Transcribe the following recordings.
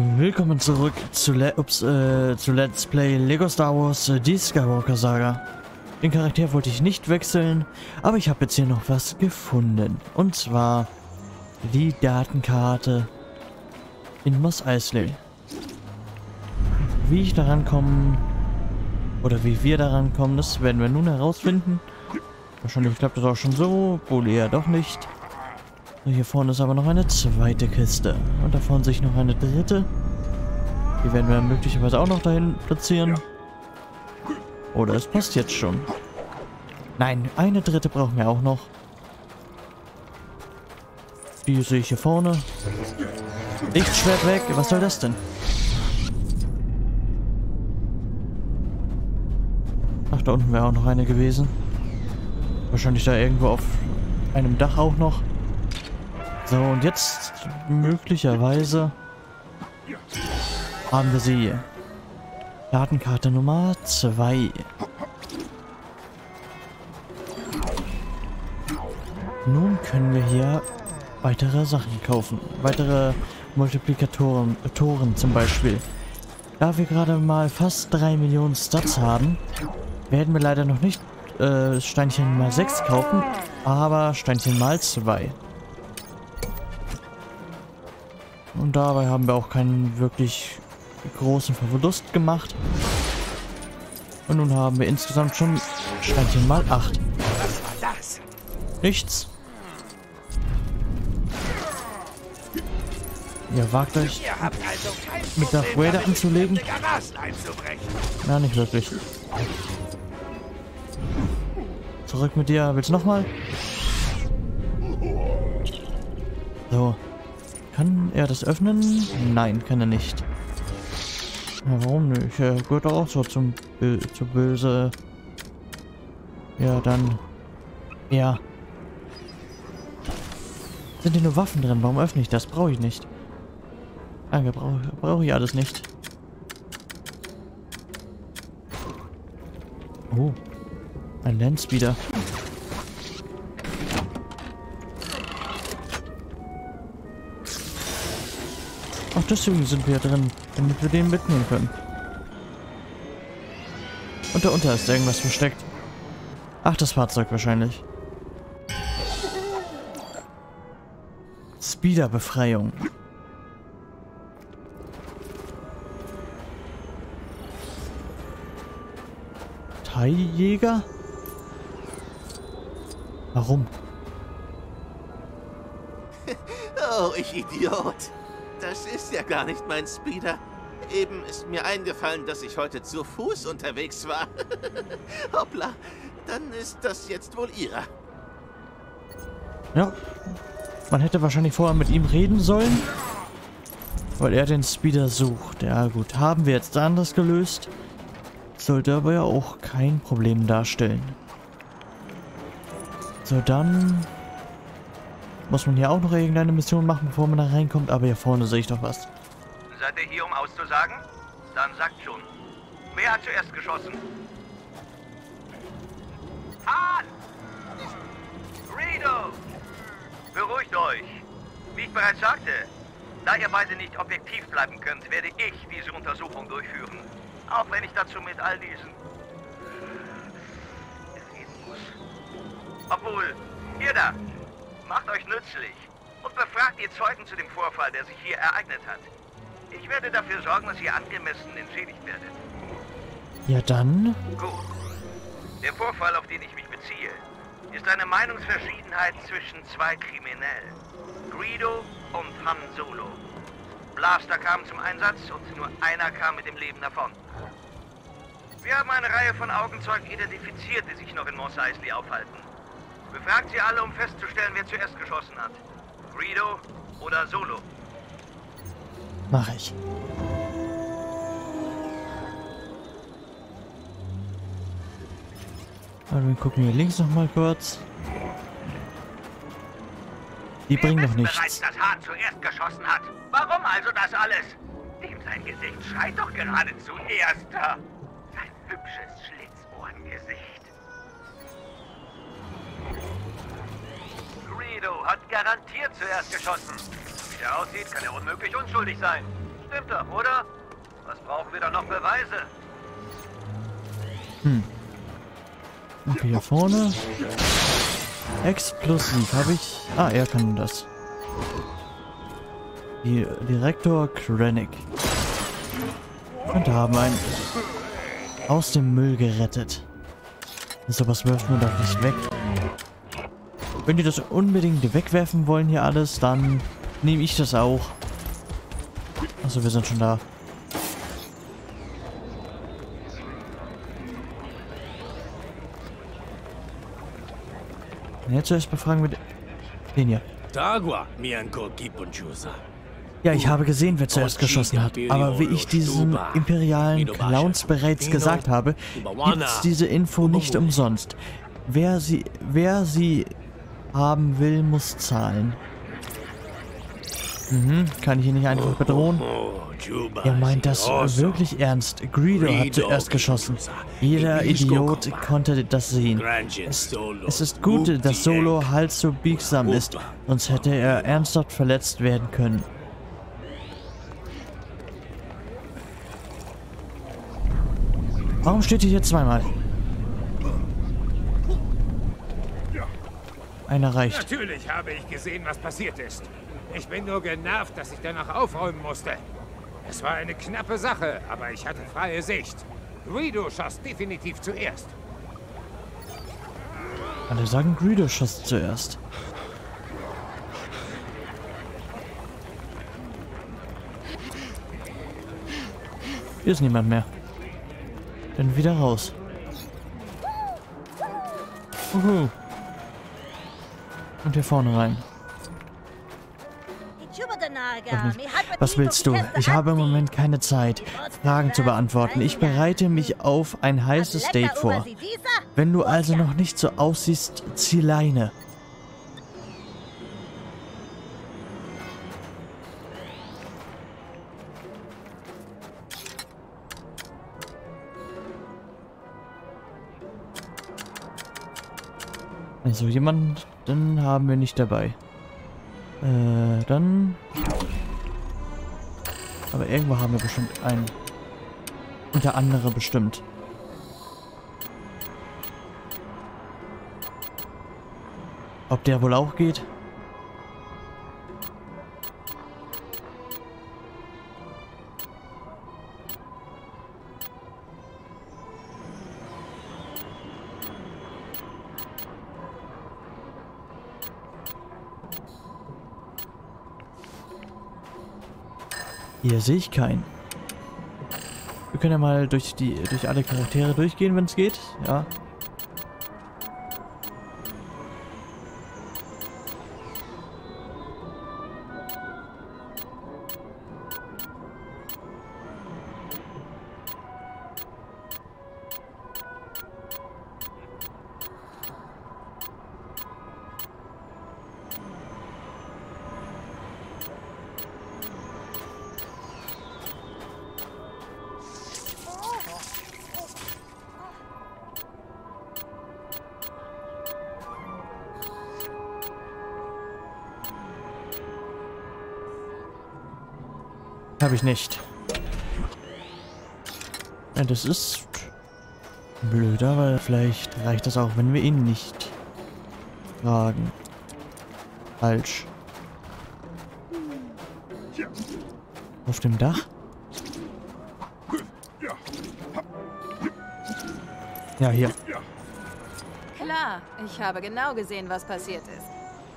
Willkommen zurück zu, Le ups, äh, zu Let's Play Lego Star Wars die Skywalker Saga. Den Charakter wollte ich nicht wechseln, aber ich habe jetzt hier noch was gefunden. Und zwar die Datenkarte in Mos Eisley. Wie ich daran komme, oder wie wir daran kommen, das werden wir nun herausfinden. Wahrscheinlich klappt das auch schon so, wohl eher doch nicht. Hier vorne ist aber noch eine zweite Kiste. Und da vorne sich noch eine dritte. Die werden wir möglicherweise auch noch dahin platzieren. Oder es passt jetzt schon. Nein, eine dritte brauchen wir auch noch. Die sehe ich hier vorne. Lichtschwert weg. Was soll das denn? Ach, da unten wäre auch noch eine gewesen. Wahrscheinlich da irgendwo auf einem Dach auch noch. So, und jetzt möglicherweise haben wir sie. Datenkarte Nummer 2. Nun können wir hier weitere Sachen kaufen. Weitere Multiplikatoren Toren zum Beispiel. Da wir gerade mal fast 3 Millionen Stats haben, werden wir leider noch nicht äh, Steinchen mal 6 kaufen, aber Steinchen mal 2. Und dabei haben wir auch keinen wirklich großen Verlust gemacht. Und nun haben wir insgesamt schon Steinchen mal 8. Was war das? Nichts. Ihr wagt euch also mit Darth Vader anzulegen? Na, nicht wirklich. Zurück mit dir. Willst du nochmal? So. Er das öffnen? Nein, kann er nicht. Ja, warum nicht? Er gehört doch auch so zum Bö zu böse. Ja, dann. Ja. Sind hier nur Waffen drin? Warum öffne ich das? Brauche ich nicht. Danke, brauche brauch ich alles nicht. Oh. Ein Landspeeder. Ach, deswegen sind wir drin, damit wir den mitnehmen können. Und da unter ist irgendwas versteckt. Ach, das Fahrzeug wahrscheinlich. Speeder-Befreiung. Thai-Jäger? Warum? Oh, ich Idiot. Das ist ja gar nicht mein Speeder. Eben ist mir eingefallen, dass ich heute zu Fuß unterwegs war. Hoppla, dann ist das jetzt wohl Ihrer. Ja. Man hätte wahrscheinlich vorher mit ihm reden sollen. Weil er den Speeder sucht. Ja gut, haben wir jetzt anders gelöst. Sollte aber ja auch kein Problem darstellen. So, dann... Muss man hier auch noch irgendeine Mission machen, bevor man da reinkommt. Aber hier vorne sehe ich doch was. Seid ihr hier, um auszusagen? Dann sagt schon. Wer hat zuerst geschossen? Han! Rito! Beruhigt euch. Wie ich bereits sagte, da ihr beide nicht objektiv bleiben könnt, werde ich diese Untersuchung durchführen. Auch wenn ich dazu mit all diesen... reden muss. Obwohl, ihr da, macht euch nützlich und befragt die Zeugen zu dem Vorfall, der sich hier ereignet hat. Ich werde dafür sorgen, dass ihr angemessen entschädigt werdet. Ja, dann... Gut. Der Vorfall, auf den ich mich beziehe, ist eine Meinungsverschiedenheit zwischen zwei Kriminellen. Greedo und Han Solo. Blaster kam zum Einsatz und nur einer kam mit dem Leben davon. Wir haben eine Reihe von Augenzeugen identifiziert, die sich noch in Mos Eisley aufhalten. Befragt sie alle, um festzustellen, wer zuerst geschossen hat. Greedo oder Solo. Mache ich. Also wir gucken hier links noch mal kurz. Die Wir bringen doch wissen bereits, nichts. dass Hahn zuerst geschossen hat. Warum also das alles? Dem sein Gesicht schreit doch geradezu Erster. Sein hübsches garantiert zuerst geschossen. Wie der aussieht, kann er unmöglich unschuldig sein. Stimmt doch, oder? Was brauchen wir da noch Beweise? Und hier vorne. Explosiv habe ich. Ah, er kann das. Die Direktor Krennic. Und haben einen aus dem Müll gerettet. Sowas wirft man doch nicht weg. Wenn die das unbedingt wegwerfen wollen hier alles, dann nehme ich das auch. Also wir sind schon da. Und jetzt zuerst befragen wir den hier. Ja, ich habe gesehen, wer zuerst geschossen hat. Aber wie ich diesen imperialen Clowns bereits gesagt habe, gibt's diese Info nicht umsonst. Wer sie, wer sie haben will, muss zahlen. Mhm, kann ich ihn nicht einfach bedrohen? Er meint das wirklich ernst. Greedo hat zuerst geschossen. Jeder Idiot konnte das sehen. Es, es ist gut, dass Solo halt so biegsam ist, sonst hätte er ernsthaft verletzt werden können. Warum steht ihr hier zweimal? Einer reicht. Natürlich habe ich gesehen, was passiert ist. Ich bin nur genervt, dass ich danach aufräumen musste. Es war eine knappe Sache, aber ich hatte freie Sicht. Guido schoss definitiv zuerst. Alle sagen, Greedo schoss zuerst. Hier ist niemand mehr. Dann wieder raus. Uhu. Und hier vorne rein. Was willst du? Ich habe im Moment keine Zeit, Fragen zu beantworten. Ich bereite mich auf ein heißes Date vor. Wenn du also noch nicht so aussiehst, zieh Leine. Also jemanden haben wir nicht dabei. Äh, dann... Aber irgendwo haben wir bestimmt einen. Und der andere bestimmt. Ob der wohl auch geht? Hier sehe ich keinen. Wir können ja mal durch die durch alle Charaktere durchgehen, wenn es geht. Ja. Ich nicht. Ja, das ist blöder, weil vielleicht reicht das auch, wenn wir ihn nicht fragen. Falsch. Auf dem Dach? Ja, hier. Klar, ich habe genau gesehen, was passiert ist.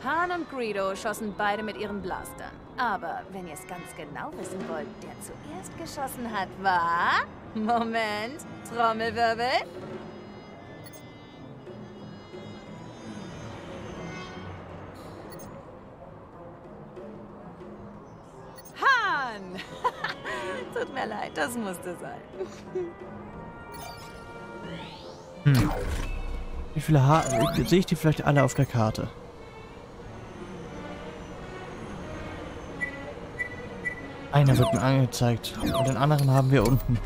Han und Greedo schossen beide mit ihren Blastern. Aber wenn ihr es ganz genau wissen wollt, der zuerst geschossen hat, war... Moment, Trommelwirbel. Han! Tut mir leid, das musste sein. Wie viele Haar... Sehe ich die vielleicht alle auf der Karte? Einer wird mir angezeigt. Und den anderen haben wir unten.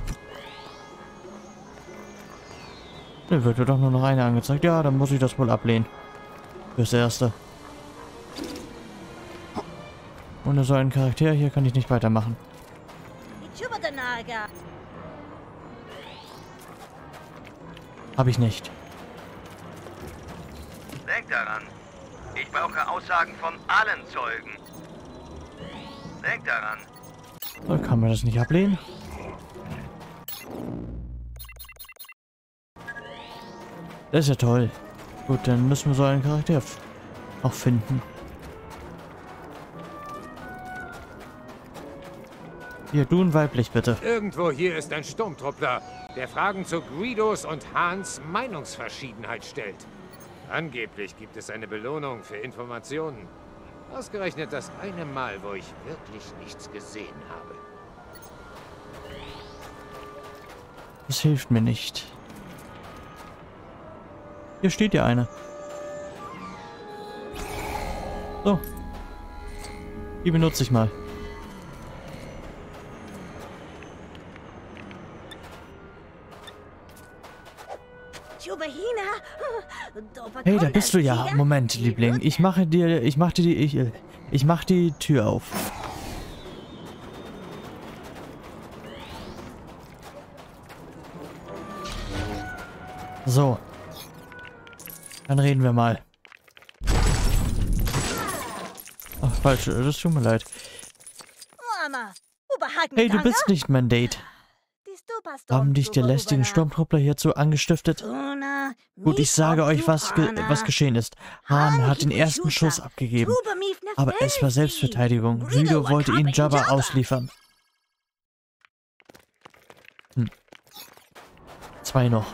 Da wird mir doch nur noch einer angezeigt. Ja, dann muss ich das wohl ablehnen. Fürs Erste. Ohne so einen Charakter hier kann ich nicht weitermachen. Habe ich nicht. Denk daran. Ich brauche Aussagen von allen Zeugen. Denk daran. Dann kann man das nicht ablehnen. Das ist ja toll. Gut, dann müssen wir so einen Charakter auch finden. Hier, du und weiblich bitte. Irgendwo hier ist ein Sturmtruppler, der Fragen zu Guidos und Hahns Meinungsverschiedenheit stellt. Angeblich gibt es eine Belohnung für Informationen. Ausgerechnet das eine Mal, wo ich wirklich nichts gesehen habe. Das hilft mir nicht. Hier steht ja eine. So. Die benutze ich mal. Hey, da bist du ja. Moment, Liebling. Ich mache dir, ich mache dir die, ich, ich mache die Tür auf. So. Dann reden wir mal. Ach, falsch. Das tut mir leid. Hey, du bist nicht mein Date. Haben dich die lästigen Sturmtruppler hierzu angestiftet? Gut, ich sage euch, was, ge was geschehen ist. Hahn hat den ersten Schuss abgegeben. Aber es war Selbstverteidigung. Rito wollte ihn Jabba ausliefern. Hm. Zwei noch.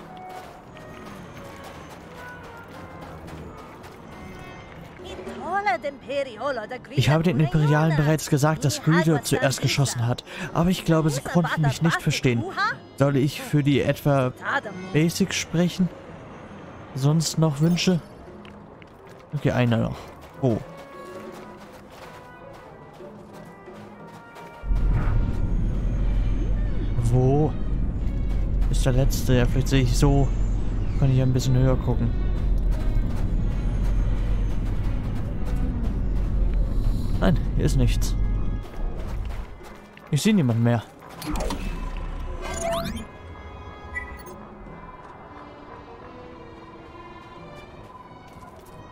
Ich habe den Imperialen bereits gesagt, dass Greedo zuerst geschossen hat. Aber ich glaube, sie konnten mich nicht verstehen. Soll ich für die etwa Basics sprechen? Sonst noch Wünsche? Okay, einer noch. Oh. Wo ist der letzte? Ja, vielleicht sehe ich so. Kann ich ein bisschen höher gucken. Nein, hier ist nichts. Ich sehe niemanden mehr.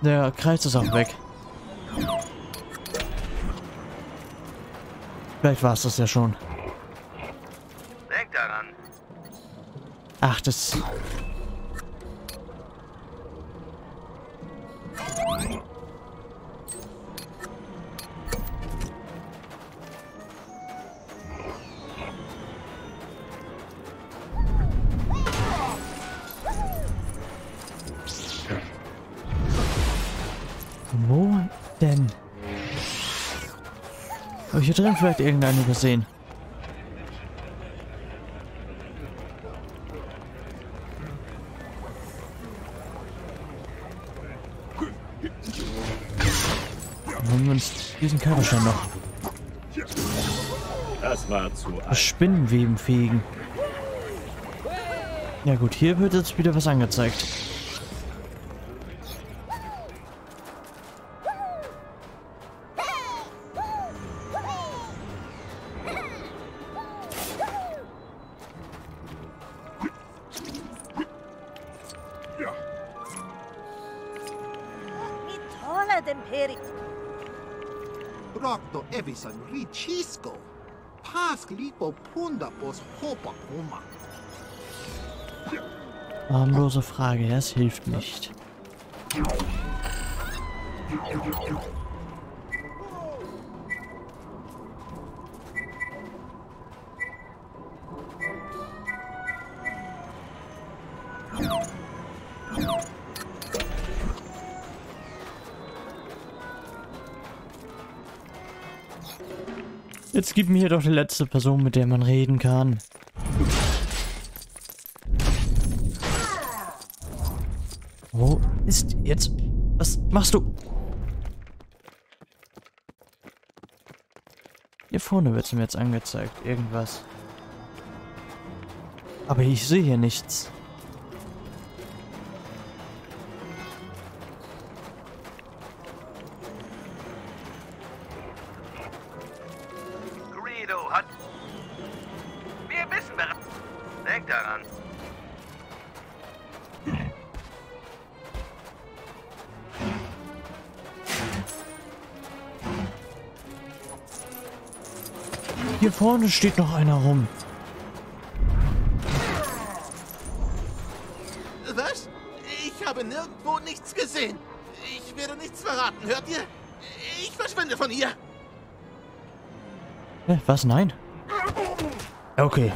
Der Kreis ist auch weg. Vielleicht war es das ja schon. Denk daran. Ach, das... Habe ich hier drin vielleicht irgendeinen übersehen? Holen wir uns diesen Körperschein noch. Das war zu. Spinnenweben fegen. Ja gut, hier wird jetzt wieder was angezeigt. Rocto Evison Richisco. Pas lipo punda pos hopa puma. Harmlose Frage, das hilft nicht. Jetzt gib mir doch die letzte Person, mit der man reden kann. Wo ist jetzt... Was machst du? Hier vorne wird es mir jetzt angezeigt. Irgendwas. Aber ich sehe hier nichts. Vorne steht noch einer rum. Was? Ich habe nirgendwo nichts gesehen. Ich werde nichts verraten, hört ihr? Ich verschwinde von hier. Hä, was? Nein? Okay.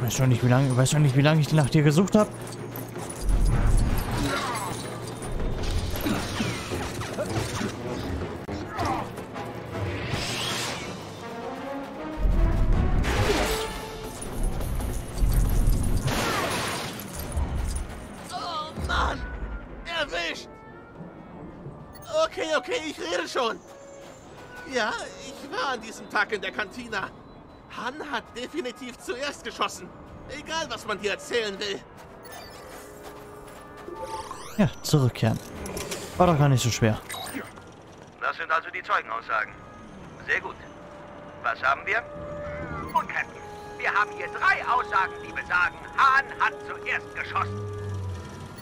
Weißt du nicht, wie lange, weißt du nicht, wie lange ich nach dir gesucht habe? Tag in der Kantina. Han hat definitiv zuerst geschossen. Egal, was man dir erzählen will. Ja, zurückkehren. War doch gar nicht so schwer. Das sind also die Zeugenaussagen. Sehr gut. Was haben wir? Und Captain, wir haben hier drei Aussagen, die besagen, Hahn hat zuerst geschossen.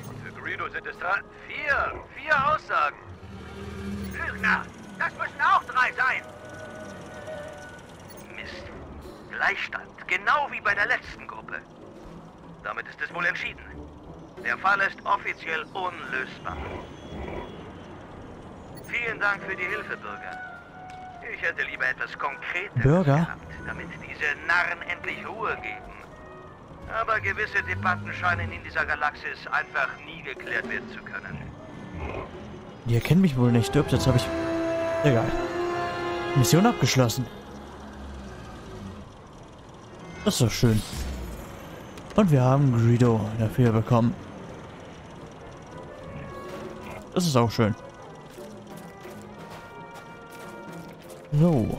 Und für Greedo sind es drei... Vier! Vier Aussagen! Lügner, das müssen auch drei sein. Gleichstand. Genau wie bei der letzten Gruppe. Damit ist es wohl entschieden. Der Fall ist offiziell unlösbar. Vielen Dank für die Hilfe, Bürger. Ich hätte lieber etwas Konkretes Bürger? gehabt, damit diese Narren endlich Ruhe geben. Aber gewisse Debatten scheinen in dieser Galaxis einfach nie geklärt werden zu können. Die erkennen mich wohl nicht. Ups, jetzt habe ich... Egal. Mission abgeschlossen. Das ist doch schön. Und wir haben Greedo dafür bekommen. Das ist auch schön. So.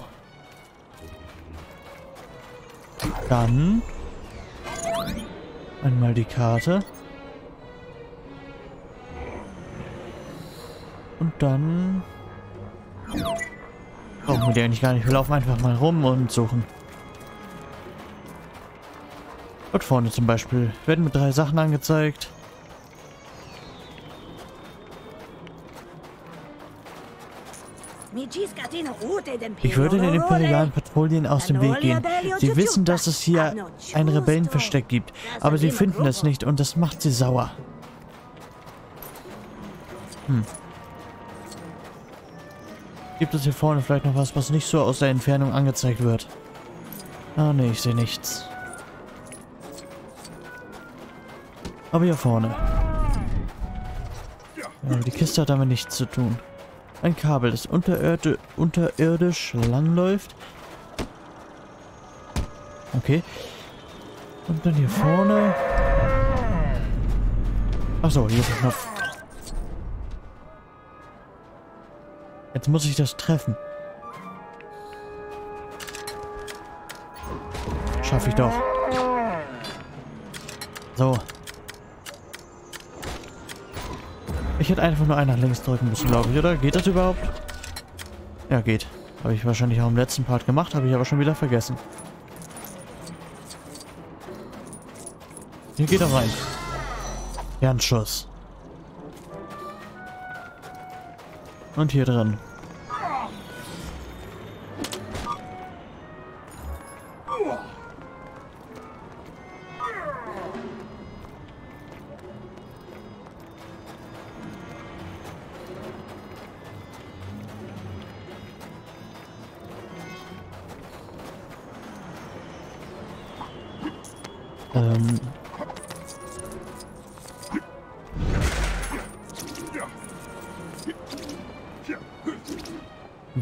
Dann einmal die Karte. Und dann brauchen wir die eigentlich gar nicht. Wir laufen einfach mal rum und suchen. Dort vorne zum Beispiel werden mit drei Sachen angezeigt. Ich würde den imperialen Patrouillen aus dem Weg gehen. Sie wissen, dass es hier ein Rebellenversteck gibt, aber sie finden es nicht und das macht sie sauer. Hm. Gibt es hier vorne vielleicht noch was, was nicht so aus der Entfernung angezeigt wird? Ah, nee, ich sehe nichts. Aber hier vorne. Ja, die Kiste hat damit nichts zu tun. Ein Kabel, das unterirdi unterirdisch langläuft. Okay. Und dann hier vorne. Achso, hier ist ein Knopf. Jetzt muss ich das treffen. Schaffe ich doch. So. Ich hätte einfach nur einen nach links drücken müssen, glaube ich, oder? Geht das überhaupt? Ja, geht. Habe ich wahrscheinlich auch im letzten Part gemacht, habe ich aber schon wieder vergessen. Hier geht er rein. Ja, ein Schuss. Und hier drin.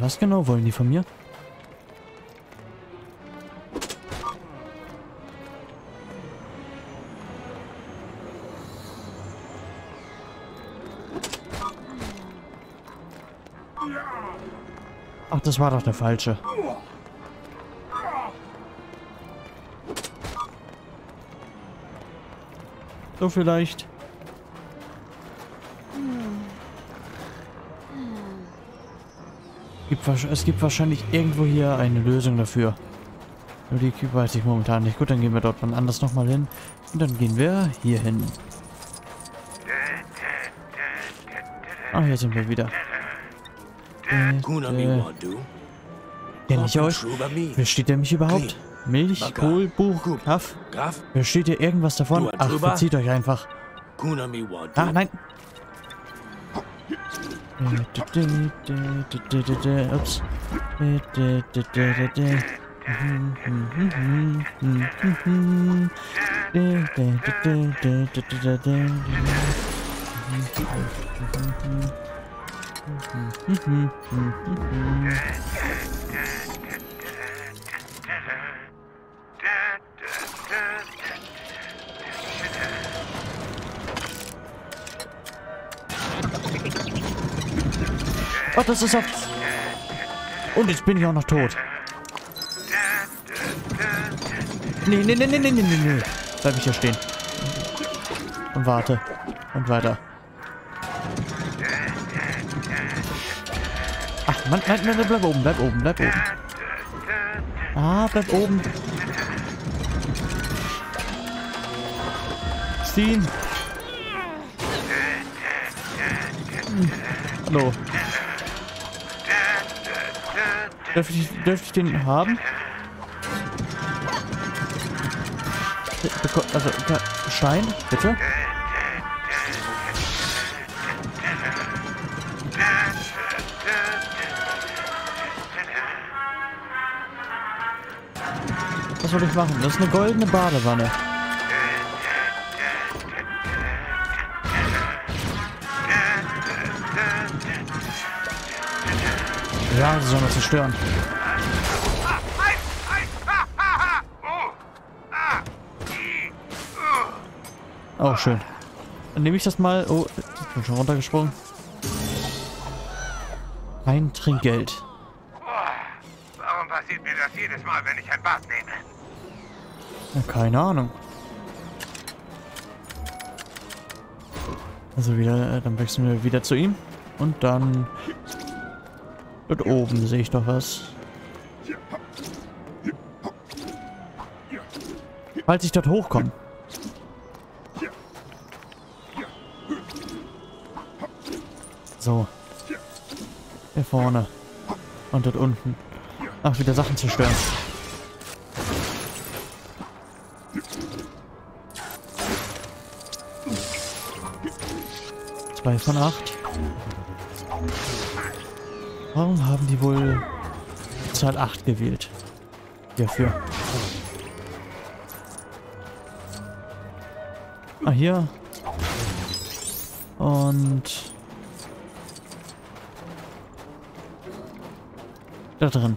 Was genau wollen die von mir? Ach, das war doch der falsche. So vielleicht. Es gibt wahrscheinlich irgendwo hier eine Lösung dafür. Nur die weiß ich momentan nicht. Gut, dann gehen wir dort wann anders nochmal hin. Und dann gehen wir hier hin. Ah, hier sind wir wieder. Kuna Äh, mi äh, wadu. Kenn ich euch? Versteht ihr mich überhaupt? Milch, Kohl, Buch, Kaff? Versteht ihr irgendwas davon? Ach, verzieht euch einfach. Ah, nein. Ups. Oh, das ist auf... Und jetzt bin ich auch noch tot. Nee, nee, nee, nee, nee, nee, nee. Bleib ich hier stehen. Und warte. Und weiter. Ach, Mann, nein, nein, bleib oben, bleib oben, bleib oben. Ah, bleib oben. Ziehen. Hm. Dürfte ich, dürfte ich den haben? Also, Schein, bitte. Was soll ich machen? Das ist eine goldene Badewanne. Ja, sie sollen das zerstören. Oh, schön. Dann nehme ich das mal. Oh, ich bin schon runtergesprungen. Ein Trinkgeld. Warum passiert mir das jedes Mal, wenn ich ein Bad nehme? Ja, keine Ahnung. Also wieder, äh, dann wechseln wir wieder zu ihm. Und dann... Dort oben sehe ich doch was. Falls ich dort hochkomme. So. Hier vorne. Und dort unten. Ach, wieder Sachen zerstören. Zwei von acht. Warum haben die wohl Zahl 8 gewählt? Hierfür. Ah, hier. Und... Da drin.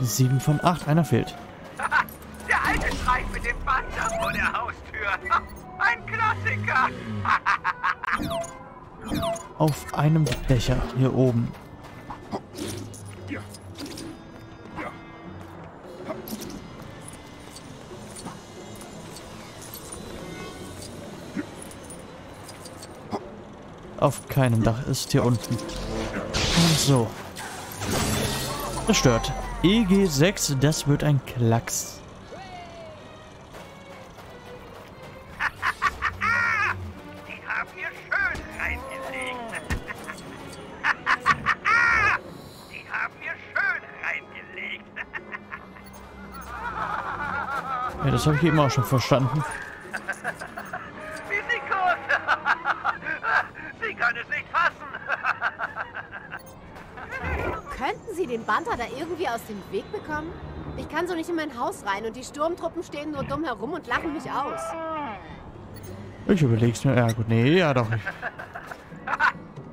Sieben von acht. Einer fehlt. Der alte Streich mit dem Panther vor der Haustür. Ein Klassiker. Auf einem Dächer hier oben. Auf keinem Dach ist hier unten. Und so. Das stört. EG6, das wird ein Klacks. Das habe ich eben auch schon verstanden. Wie sie können es nicht fassen. Könnten Sie den Banter da irgendwie aus dem Weg bekommen? Ich kann so nicht in mein Haus rein und die Sturmtruppen stehen nur dumm herum und lachen mich aus. Ich überleg's mir. Ja gut, nee, ja doch.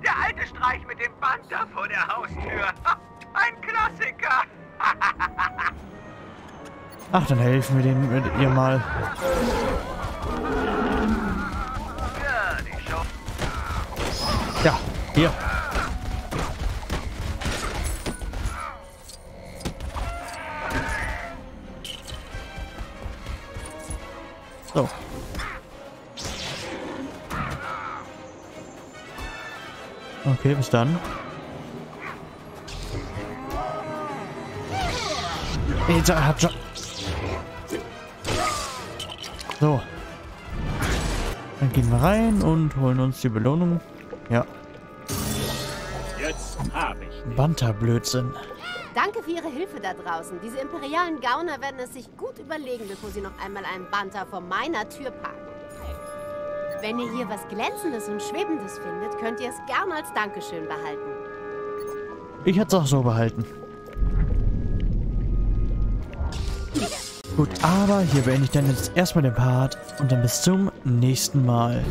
Der alte Streich mit dem Panther vor der Haustür. Ein Klassiker. Ach, dann helfen wir dem mit ihr mal. Ja, hier. So. Okay, bis dann. Jetzt hat schon... So. Dann gehen wir rein und holen uns die Belohnung. Ja. Jetzt habe ich. Banter-Blödsinn. Danke für Ihre Hilfe da draußen. Diese imperialen Gauner werden es sich gut überlegen, bevor sie noch einmal einen Banter vor meiner Tür parken. Wenn ihr hier was Glänzendes und Schwebendes findet, könnt ihr es gern als Dankeschön behalten. Ich hätte es auch so behalten. Gut, aber hier beende ich dann jetzt erstmal den Part und dann bis zum nächsten Mal.